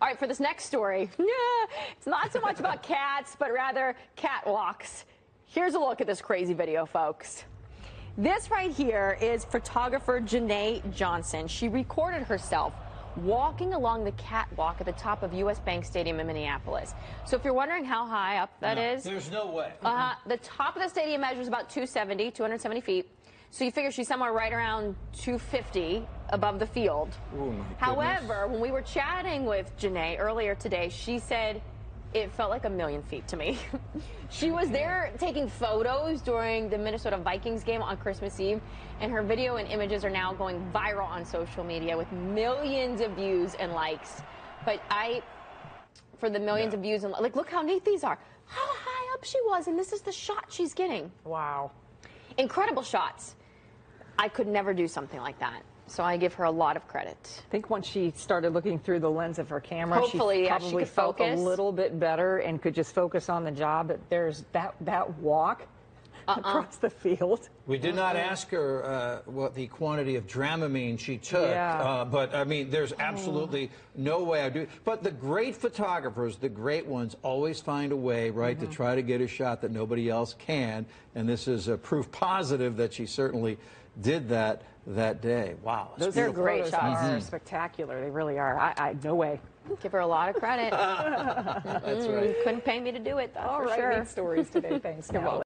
All right, for this next story, it's not so much about cats, but rather catwalks. Here's a look at this crazy video, folks. This right here is photographer Janaye Johnson. She recorded herself walking along the catwalk at the top of U.S. Bank Stadium in Minneapolis. So if you're wondering how high up that No, is, There's no way. uh, the top of the stadium measures about 270, 270 feet. So you figure she's somewhere right around 250 above the field. Oh, my However, when we were chatting with Janaye earlier today, she said it felt like a million feet to me. she was there taking photos during the Minnesota Vikings game on Christmas Eve, and her video and images are now going viral on social media with millions of views and likes. But I for the millions Yeah. of views and like look how neat these are how high up she was and this is the shot she's getting Wow. incredible shots i could never do something like that so i give her a lot of credit I think once she started looking through the lens of her camera, Hopefully, she yeah, she could felt focus. a little bit better and could just focus on the job. But there's that that walk Uh-uh. across the field. We did not ask her uh, what the quantity of Dramamine she took, Yeah. uh, but I mean, there's absolutely no way I do. But the great photographers, the great ones, always find a way, right, to try to get a shot that nobody else can. And this is a proof positive that she certainly did that that day. Wow, Those They're beautiful. great photos shots. are spectacular. They really are. I, I no way. give her a lot of credit That's right. couldn't pay me to do it that's All for right, sure neat stories today. Thanks, Natalie.